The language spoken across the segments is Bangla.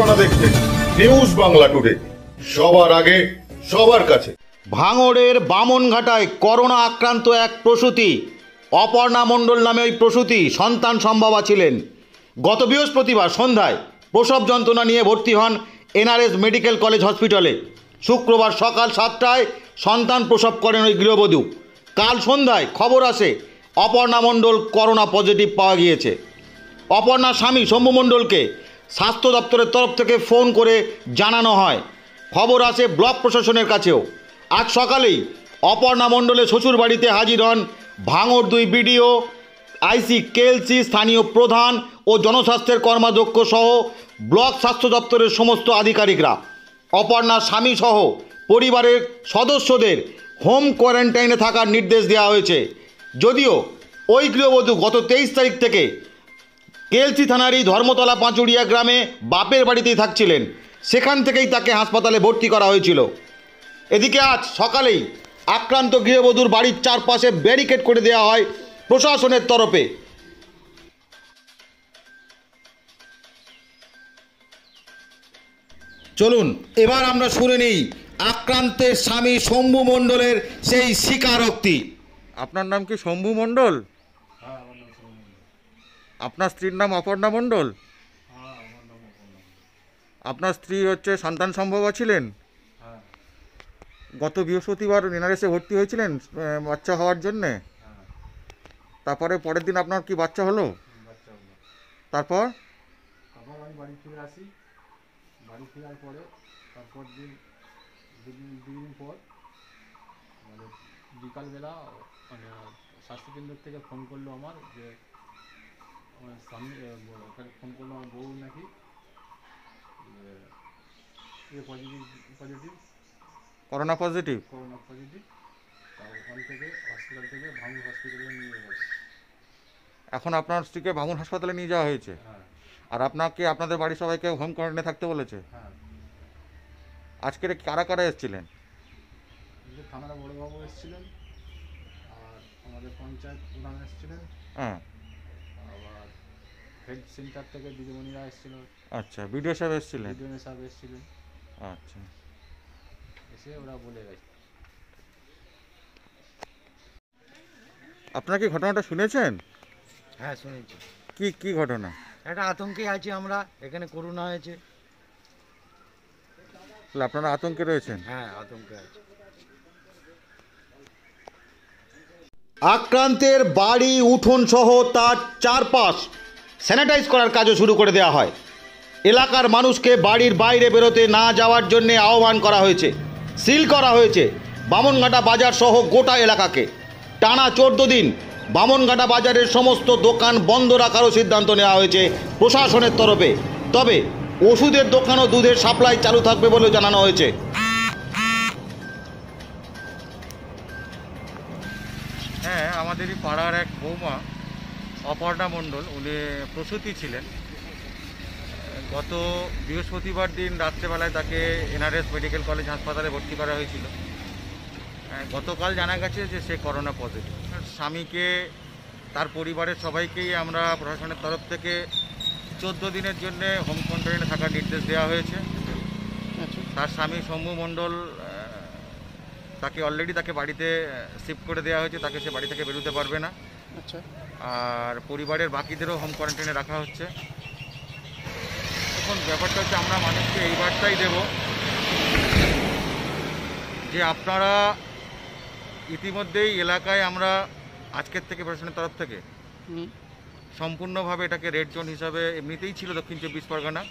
আপনারা দেখছেন নিউজ বাংলা টুডে সবার আগে, সবার কাছে। ভাঙড়ের বামনঘাটায় করোনা আক্রান্ত এক প্রসূতি। অপর্ণা মণ্ডল নামে ওই প্রসূতি সন্তান সম্ভাবা ছিলেন। গত বৃহস্পতিবার সন্ধ্যায় প্রসব যন্ত্রণা নিয়ে ভর্তি হন এনআরএস মেডিকেল কলেজ হসপিটালে। শুক্রবার সকাল সাতটায় সন্তান প্রসব করেন ওই গৃহবধূ। কাল সন্ধ্যায় খবর আসে অপর্ণা মণ্ডল করোনা পজিটিভ পাওয়া গিয়েছে। অপর্ণার স্বামী শম্ভু মণ্ডলকে স্বাস্থ্য দপ্তরের তরফ থেকে ফোন করে জানানো হয়। খবর আসে ব্লক প্রশাসনের কাছেও। আজ সকালেই অপর্ণা মণ্ডলের শ্বশুর বাড়িতে হাজির হন ভাঙর দুই বিডিও, আইসি কেএলসি স্থানীয় প্রধান ও জনস্বাস্থ্যের কর্মাধ্যক্ষ সহ ব্লক স্বাস্থ্য দপ্তরের সমস্ত আধিকারিকরা। অপর্ণার স্বামী সহ পরিবারের সদস্যদের হোম কোয়ারেন্টাইনে থাকার নির্দেশ দেওয়া হয়েছে। যদিও ওই গৃহবধূ গত তেইশ তারিখ থেকে কেলসি থানারই ধর্মতলা পাঁচুড়িয়া গ্রামে বাপের বাড়িতেই থাকছিলেন। সেখান থেকেই তাকে হাসপাতালে ভর্তি করা হয়েছিল। এদিকে আজ সকালেই আক্রান্ত গৃহবধূর বাড়ির চারপাশে ব্যারিকেড করে দেওয়া হয় প্রশাসনের তরফে। চলুন এবার আমরা শুনে নিই আক্রান্তের স্বামী শম্ভু মণ্ডলের সেই স্বীকারোক্তি আপনার নাম কি শম্ভু মণ্ডল? আপনার স্ত্রীর নাম অপর্ণা মণ্ডল? আপনার স্ত্রী হচ্ছে সন্তান সম্ভবা ছিলেন? গত বৃহস্পতিবার এনআরএসে ভর্তি হয়েছিলেন বাচ্চা হওয়ার জন্যে? তারপরে পরের দিন আপনার কি বাচ্চা হলো? তারপর? বিকালবেলা মানে স্বাস্থ্যকেন্দ্র থেকে ফোন করল আমার যে স্বামী ফোন করল আমার বউ নাকি যে positive positive corona positive corona positive তা ওখান থেকে হসপিটাল থেকে ভাঙুর হসপিটালে নিয়ে গেছে। এখন আপনার স্ত্রীকে ভাঙুন হাসপাতালে নিয়ে যাওয়া হয়েছে? হ্যাঁ। আর আপনাকে আপনাদের বাড়ির সবাইকে হোম কোয়ারেন্টাইনে থাকতে বলেছে? হ্যাঁ। আজকের কারা কারা এসেছিলেন? থানার বড়োবাবু এসেছিলেন আর আমাদের পঞ্চায়েত প্রধান এসেছিলেন। হ্যাঁ। আবার হেলথ সেন্টার থেকে দিদিমণিরা এসেছিল। আচ্ছা বিডিও সাহেব এসেছিলেন? দিদিমণি সাহেব এসেছিলেন। আচ্ছা। এসে ওরা বলে গেছে। আপনারা কি ঘটনাটা শুনেছেন? হ্যাঁ শুনেছি। কি কি ঘটনা? একটা আতঙ্কে আছি আমরা এখানে করোনা হয়েছে। তাহলে আপনারা আতঙ্কে রয়েছেন? হ্যাঁ আতঙ্কে আছি। আক্রান্তের বাড়ি, উঠোন সহ তার চারপাশ স্যানিটাইজ করার কাজও শুরু করে দেওয়া হয়। এলাকার মানুষকে বাড়ির বাইরে বেরোতে না যাওয়ার জন্য আহ্বান করা হয়েছে। সিল করা হয়েছে বামনঘাটা বাজার সহ গোটা এলাকাকে। টানা চোদ্দ দিন বামনঘাটা বাজারের সমস্ত দোকান বন্ধ রাখারও সিদ্ধান্ত নেওয়া হয়েছে প্রশাসনের তরফে। তবে ওষুধের দোকান ও দুধের সাপ্লাই চালু থাকবে বলেও জানানো হয়েছে। আমাদেরই পাড়ার এক বৌমা অপর্ণা মণ্ডল উনি প্রসূতি ছিলেন। গত বৃহস্পতিবার দিন রাত্রেবেলায় তাকে এনআরএস মেডিকেল কলেজ হাসপাতালে ভর্তি করা হয়েছিল। হ্যাঁ, গতকাল জানা গেছে যে সে করোনা পজিটিভ। স্বামীকে তার পরিবারের সবাইকেই আমরা প্রশাসনের তরফ থেকে চোদ্দ দিনের জন্য হোম কোয়ারেন্টাইনে থাকার নির্দেশ দেওয়া হয়েছে। তার স্বামী শম্ভু মণ্ডল তাকে অলরেডি তাকে বাড়িতে শিফট করে দেওয়া হয়েছে তাকে সে বাড়ি থেকে বেরোতে পারবে না। আর পরিবারের বাকিদেরও হোম কোয়ারেন্টাইনে রাখা হচ্ছে। এখন ব্যাপারটা হচ্ছে আমরা মানুষকে এই বার্তাই দেব যে আপনারা ইতিমধ্যেই এলাকায় আমরা আজকের থেকে প্রশাসনের তরফ থেকে সম্পূর্ণভাবে এটাকে রেড জোন হিসাবে এমনিতেই ছিল দক্ষিণ চব্বিশ পরগনা।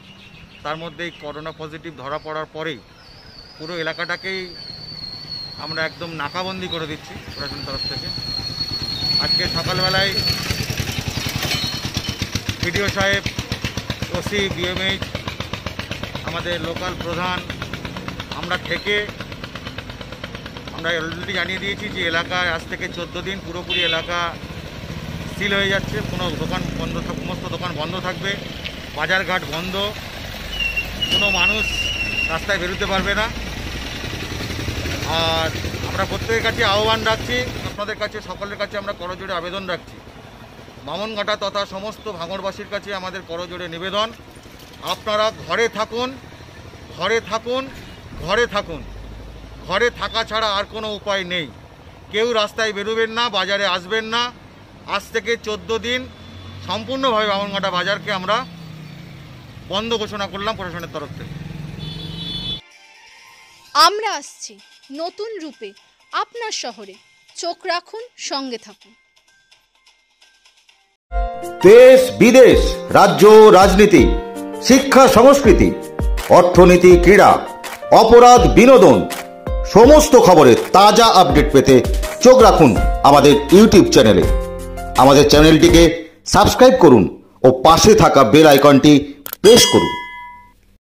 তার মধ্যে এই করোনা পজিটিভ ধরা পড়ার পরেই পুরো এলাকাটাকেই আমরা একদম নাকাবন্দি করে দিচ্ছি প্রশাসনের তরফ থেকে। আজকে সকালবেলায় বিডিও সাহেব, ওসি, বিএমএইচ, আমাদের লোকাল প্রধান, আমরা থেকে আমরা অলরেডি জানিয়ে দিয়েছি যে এলাকায় আজ থেকে চোদ্দ দিন পুরোপুরি এলাকা সিল হয়ে যাচ্ছে। কোনো দোকান বন্ধ সমস্ত দোকান বন্ধ থাকবে। বাজারঘাট বন্ধ। কোনো মানুষ রাস্তায় বেরোতে পারবে না। আর আমরা প্রত্যেকের কাছে আহ্বান রাখছি, আপনাদের কাছে, সকলের কাছে আমরা করজোড়ে আবেদন রাখছি। বামনঘাটা তথা সমস্ত ভাঙড়বাসীর কাছে আমাদের করজোড়ে নিবেদন। আপনারা ঘরে থাকুন ঘরে থাকুন ঘরে থাকুন। ঘরে থাকা ছাড়া আর কোনো উপায় নেই। কেউ রাস্তায় বেরোবেন না, বাজারে আসবেন না। আজ থেকে চোদ্দ দিন সম্পূর্ণভাবে বামনঘাটা বাজারকে আমরা বন্ধ ঘোষণা করলাম প্রশাসনের তরফ থেকে। আমরা আসছি। নতুন রূপে আপনার শহরে। চোখ রাখুন, সঙ্গে থাকুন। দেশ, বিদেশ, রাজ্য, রাজনীতি, শিক্ষা, সংস্কৃতি, অর্থনীতি, ক্রীড়া, অপরাধ, বিনোদন, সমস্ত খবরের তাজা আপডেট পেতে চোখ রাখুন আমাদের ইউটিউব চ্যানেলে। আমাদের চ্যানেলটিকে সাবস্ক্রাইব করুন ও পাশে থাকা বেল আইকনটি প্রেস করুন।